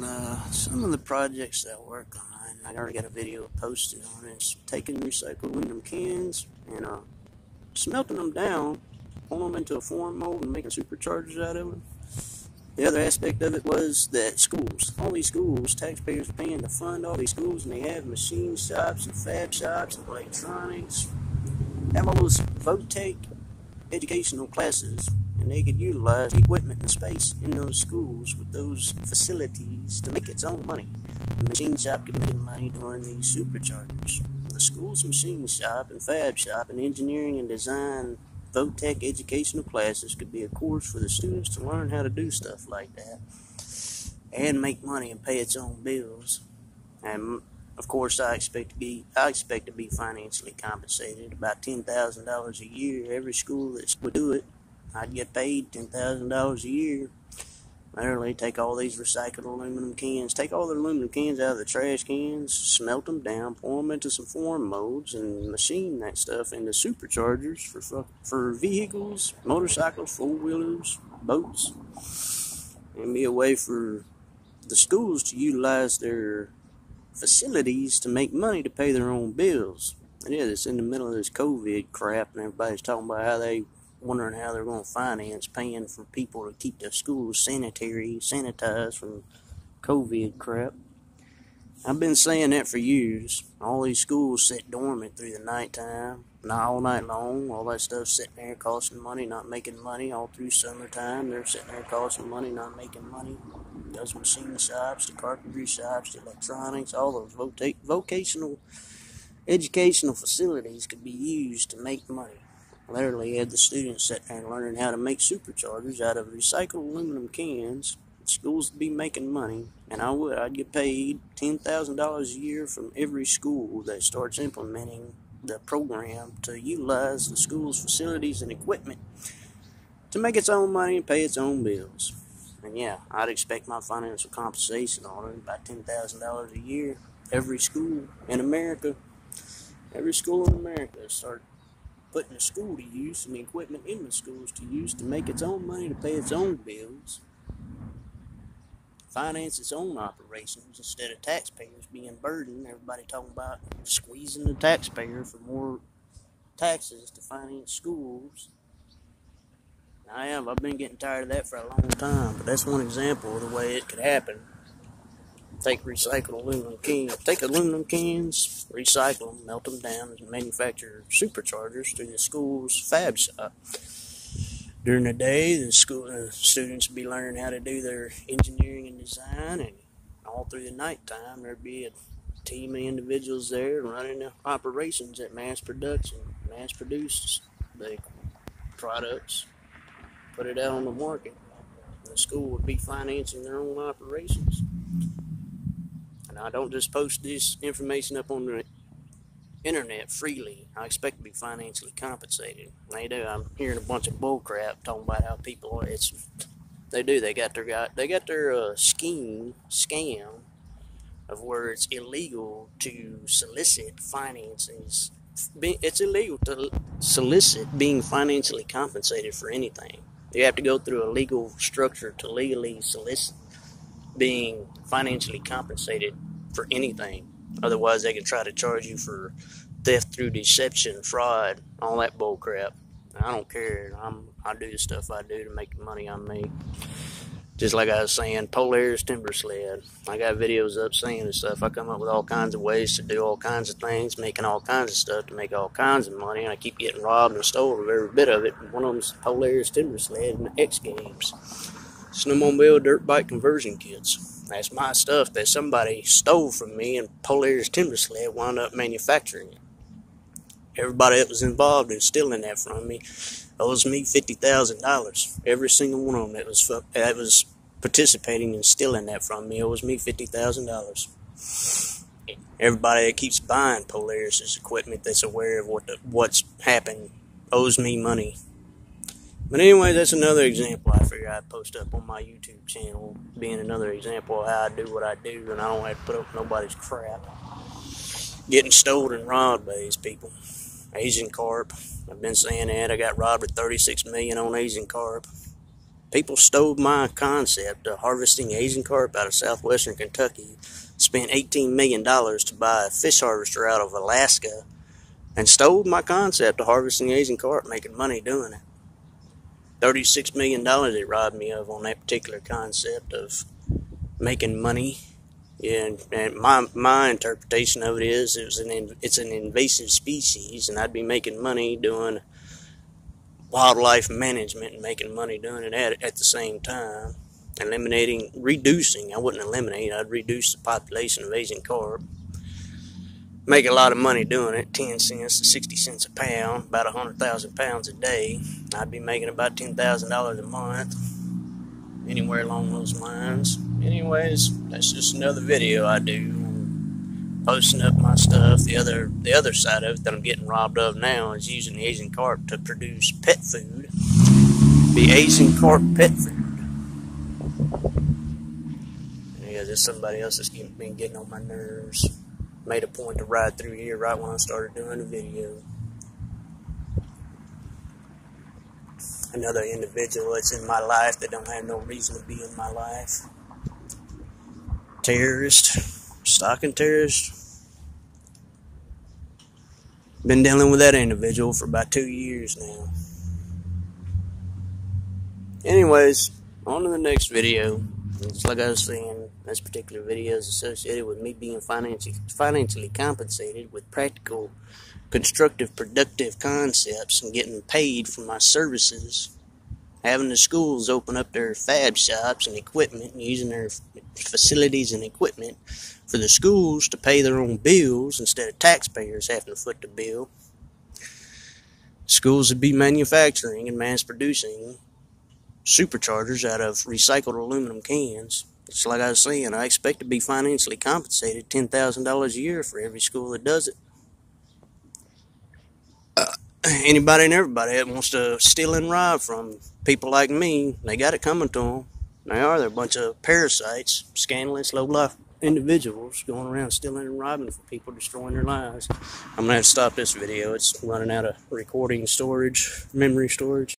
Uh, some of the projects that I work on, I already got a video posted on it. It's taking recycled aluminum cans and uh, smelting them down, pulling them into a form mold, and making superchargers out of them. The other aspect of it was that schools, all these schools, taxpayers paying to fund all these schools, and they have machine shops and fab shops and electronics, have all those Votech educational classes and they could utilize the equipment and space in those schools with those facilities to make its own money. The machine shop could make money during these superchargers. The school's machine shop and fab shop and engineering and design Votech educational classes could be a course for the students to learn how to do stuff like that and make money and pay its own bills. And of course, I expect to be I expect to be financially compensated about ten thousand dollars a year. Every school that would do it I'd get paid ten thousand dollars a year. Literally, take all these recycled aluminum cans, take all the aluminum cans out of the trash cans, smelt them down, pour them into some form molds, and machine that stuff into superchargers for for vehicles, motorcycles, four wheelers, boats, and be a way for the schools to utilize their facilities to make money to pay their own bills. And yeah, it's in the middle of this COVID crap, and everybody's talking about how they wondering how they're going to finance paying for people to keep the schools sanitary, sanitized from COVID crap. I've been saying that for years. All these schools sit dormant through the nighttime, not all night long. All that stuff sitting there costing money, not making money. All through summertime, they're sitting there costing money, not making money. Those machine shops, the carpentry shops, the electronics, all those vocational educational facilities could be used to make money literally had the students sitting there learning how to make superchargers out of recycled aluminum cans. Schools would be making money, and I would. I'd get paid ten thousand dollars a year from every school that starts implementing the program to utilize the school's facilities and equipment to make its own money and pay its own bills. And yeah, I'd expect my financial compensation on it about ten thousand dollars a year. Every school in America, every school in America start putting the school to use the equipment in the schools to use to make its own money to pay its own bills, finance its own operations instead of taxpayers being burdened. Everybody talking about squeezing the taxpayer for more taxes to finance schools. I am. I've been getting tired of that for a long time, but that's one example of the way it could happen take recycled aluminum cans, take aluminum cans, recycle them, melt them down, and manufacture superchargers through the school's fab shop. During the day, the school the students would be learning how to do their engineering and design, and all through the nighttime there'd be a team of individuals there running the operations at mass production, mass produce the products, put it out on the market. The school would be financing their own operations. And I don't just post this information up on the internet freely. I expect to be financially compensated. They do. I'm hearing a bunch of bullcrap talking about how people are. It's they do. They got their got they got their uh, scheme scam of where it's illegal to solicit finances. It's illegal to solicit being financially compensated for anything. You have to go through a legal structure to legally solicit being financially compensated for anything. Otherwise, they can try to charge you for theft through deception, fraud, all that bull crap. I don't care. I'm I do the stuff I do to make the money I make. Just like I was saying, Polaris Timbersled. I got videos up saying this stuff. I come up with all kinds of ways to do all kinds of things, making all kinds of stuff to make all kinds of money, and I keep getting robbed and stolen of every bit of it. One of them's Polaris Timbersled and X Games snowmobile dirt bike conversion kits. That's my stuff that somebody stole from me and Polaris Timbersled wound up manufacturing it. Everybody that was involved in stealing that from me owes me fifty thousand dollars. Every single one of them that was that was participating in stealing that from me owes me fifty thousand dollars. Everybody that keeps buying Polaris' equipment that's aware of what the, what's happened owes me money but anyway, that's another example I figure I'd post up on my YouTube channel, being another example of how I do what I do, and I don't have to put up nobody's crap. Getting stolen and robbed by these people. Asian carp. I've been saying that. I got robbed with 36 million on Asian carp. People stole my concept of harvesting Asian carp out of southwestern Kentucky, spent $18 million to buy a fish harvester out of Alaska, and stole my concept of harvesting Asian carp, making money doing it. $36 million it robbed me of on that particular concept of making money. And, and my my interpretation of it is it was an it's an invasive species, and I'd be making money doing wildlife management and making money doing it at, at the same time. Eliminating, reducing, I wouldn't eliminate, I'd reduce the population of Asian carp. Make a lot of money doing it, 10 cents to 60 cents a pound, about 100,000 pounds a day. I'd be making about $10,000 a month, anywhere along those lines. Anyways, that's just another video I do posting up my stuff. The other the other side of it that I'm getting robbed of now is using the Asian carp to produce pet food. The Asian carp pet food. Yeah, just somebody else that's been getting on my nerves. Made a point to ride through here right when I started doing the video. Another individual that's in my life that don't have no reason to be in my life. Terrorist stalking terrorist. Been dealing with that individual for about two years now. Anyways, on to the next video. It's like I was saying, this particular video is associated with me being financially financially compensated with practical, constructive, productive concepts and getting paid for my services having the schools open up their fab shops and equipment and using their facilities and equipment for the schools to pay their own bills instead of taxpayers having to foot the bill. Schools would be manufacturing and mass producing superchargers out of recycled aluminum cans. It's like I was saying, I expect to be financially compensated $10,000 a year for every school that does it uh, anybody and everybody that wants to steal and rob from people like me, they got it coming to them. They are. They're a bunch of parasites, scandalous, low-life individuals going around stealing and robbing from people, destroying their lives. I'm going to have to stop this video. It's running out of recording storage, memory storage.